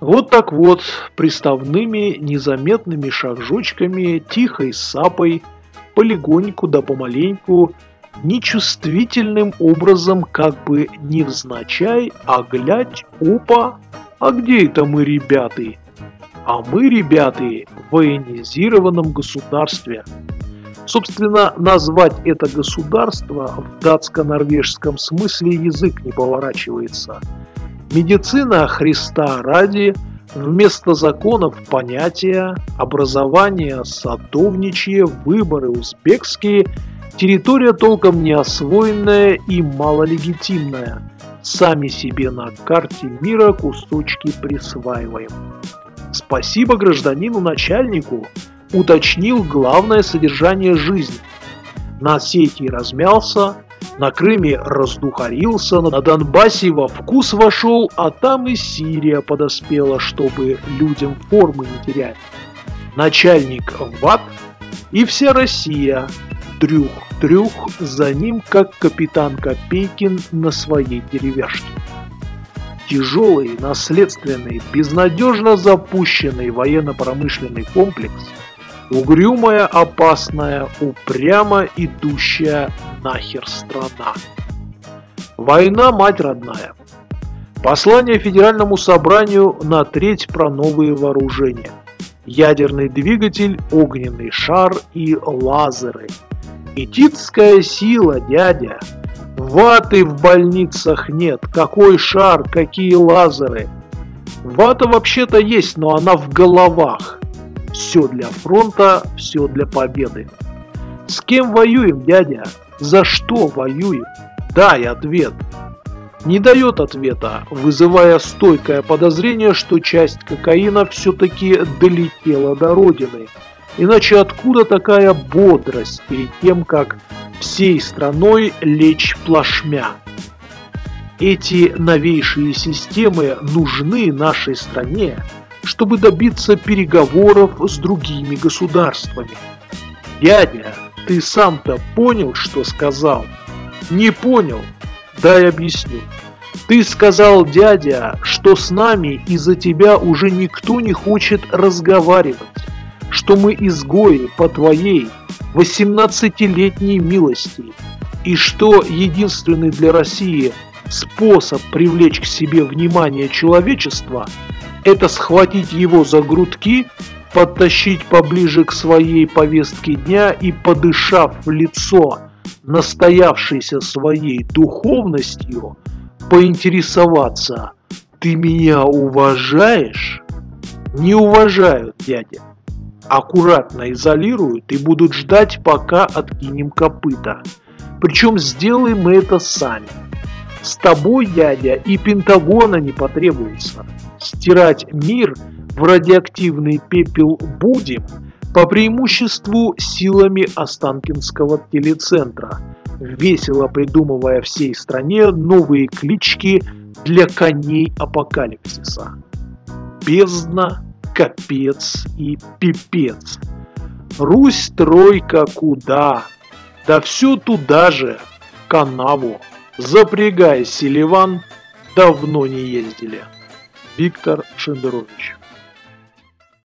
Вот так вот, приставными незаметными шажочками, тихой сапой, полегоньку да помаленьку, нечувствительным образом, как бы невзначай, а глядь, опа, а где это мы, ребята? А мы, ребята, в военизированном государстве. Собственно, назвать это государство в датско-норвежском смысле язык не поворачивается. Медицина Христа ради, вместо законов понятия, образование садовничье, выборы узбекские, территория толком не освоенная и малолегитимная. Сами себе на карте мира кусочки присваиваем. Спасибо гражданину начальнику, уточнил главное содержание жизни. На сети размялся, на Крыме раздухарился, на Донбассе во вкус вошел, а там и Сирия подоспела, чтобы людям формы не терять. Начальник в ад и вся Россия трюх-трюх за ним, как капитан Копейкин на своей деревяшке. Тяжелый, наследственный, безнадежно запущенный военно-промышленный комплекс – Угрюмая, опасная, упрямо идущая нахер страна. Война, мать родная. Послание Федеральному собранию на треть про новые вооружения. Ядерный двигатель, огненный шар и лазеры. Этитская сила, дядя. Ваты в больницах нет. Какой шар, какие лазеры. Вата вообще-то есть, но она в головах. Все для фронта, все для победы. С кем воюем, дядя? За что воюем? Дай ответ. Не дает ответа, вызывая стойкое подозрение, что часть кокаина все-таки долетела до родины. Иначе откуда такая бодрость перед тем, как всей страной лечь плашмя? Эти новейшие системы нужны нашей стране, чтобы добиться переговоров с другими государствами. Дядя, ты сам-то понял, что сказал? Не понял? Дай объясню. Ты сказал, дядя, что с нами из-за тебя уже никто не хочет разговаривать, что мы изгои по твоей 18-летней милости, и что единственный для России способ привлечь к себе внимание человечества – это схватить его за грудки, подтащить поближе к своей повестке дня и, подышав в лицо настоявшейся своей духовностью, поинтересоваться «Ты меня уважаешь?» Не уважают, дядя. Аккуратно изолируют и будут ждать, пока откинем копыта. Причем сделаем мы это сами. С тобой, дядя, и Пентагона не потребуется стирать мир в радиоактивный пепел будем, по преимуществу силами Останкинского телецентра, весело придумывая всей стране новые клички для коней апокалипсиса. Бездна, капец и пипец. Русь тройка куда? Да все туда же, канаву. Запрягай, Селиван, давно не ездили. Виктор Шендерович.